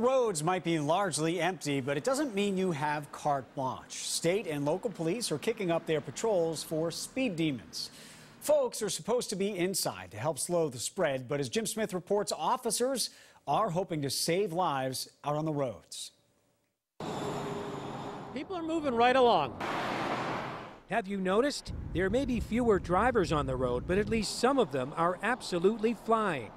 Roads might be largely empty, but it doesn't mean you have carte blanche. State and local police are kicking up their patrols for speed demons. Folks are supposed to be inside to help slow the spread, but as Jim Smith reports, officers are hoping to save lives out on the roads. People are moving right along. Have you noticed? There may be fewer drivers on the road, but at least some of them are absolutely flying.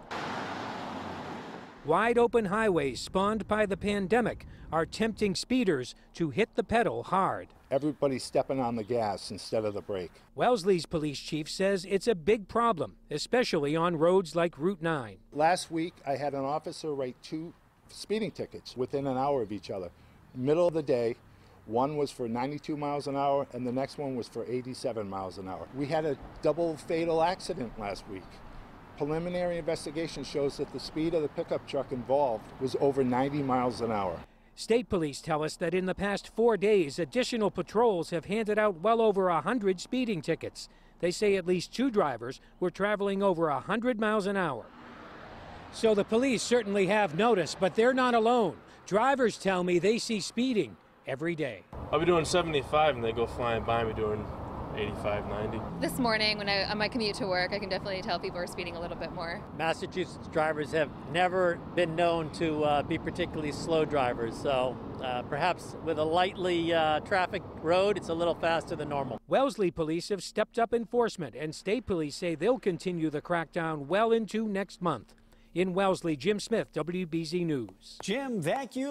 Wide open highways spawned by the pandemic are tempting speeders to hit the pedal hard. Everybody's stepping on the gas instead of the brake. Wellesley's police chief says it's a big problem, especially on roads like Route 9. Last week, I had an officer write two speeding tickets within an hour of each other. Middle of the day, one was for 92 miles an hour, and the next one was for 87 miles an hour. We had a double fatal accident last week. Preliminary investigation shows that the speed of the pickup truck involved was over 90 miles an hour. State police tell us that in the past four days, additional patrols have handed out well over 100 speeding tickets. They say at least two drivers were traveling over 100 miles an hour. So the police certainly have noticed, but they're not alone. Drivers tell me they see speeding every day. I'll be doing 75 and they go flying by me doing 85, 90. This morning, when I on my commute to work, I can definitely tell people are speeding a little bit more. Massachusetts drivers have never been known to uh, be particularly slow drivers, so uh, perhaps with a lightly uh, traffic road, it's a little faster than normal. Wellesley police have stepped up enforcement, and state police say they'll continue the crackdown well into next month. In Wellesley, Jim Smith, WBZ News. Jim, thank you.